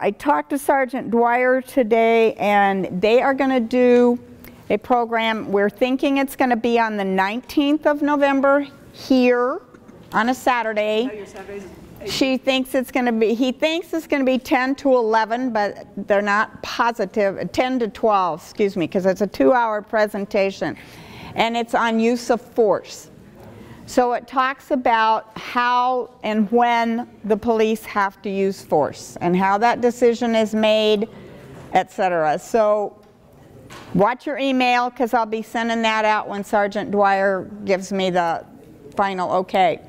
I talked to Sergeant Dwyer today, and they are going to do a program, we're thinking it's going to be on the 19th of November here on a Saturday. Saturdays, She thinks it's going to be, he thinks it's going to be 10 to 11, but they're not positive, 10 to 12, excuse me, because it's a two-hour presentation. And it's on use of force. So it talks about how and when the police have to use force and how that decision is made, et cetera. So watch your email because I'll be sending that out when Sergeant Dwyer gives me the final okay.